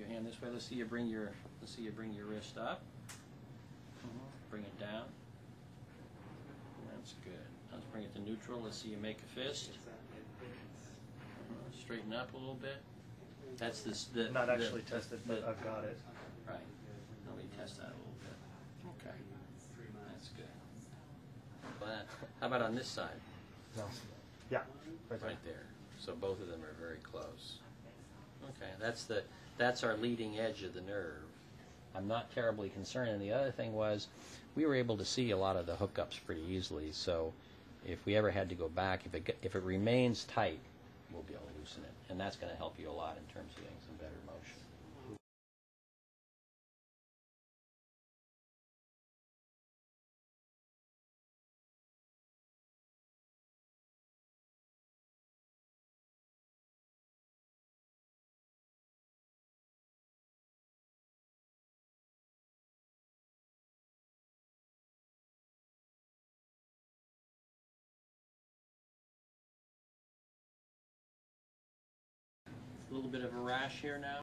your hand this way. Let's see you bring your, let's see you bring your wrist up. Bring it down. That's good. Let's bring it to neutral. Let's see you make a fist. Uh, Straighten up a little bit. That's this, the. Not the- actually tested, but I've got it. Right. Let me test that a little bit. Okay. That's good. But how about on this side? No. Yeah. Right there. Right there. So both of them are very close. Okay, that's the that's our leading edge of the nerve. I'm not terribly concerned. And the other thing was, we were able to see a lot of the hookups pretty easily. So if we ever had to go back, if it if it remains tight, we'll be able to loosen it, and that's going to help you a lot in terms of getting some better motion. A little bit of a rash here now.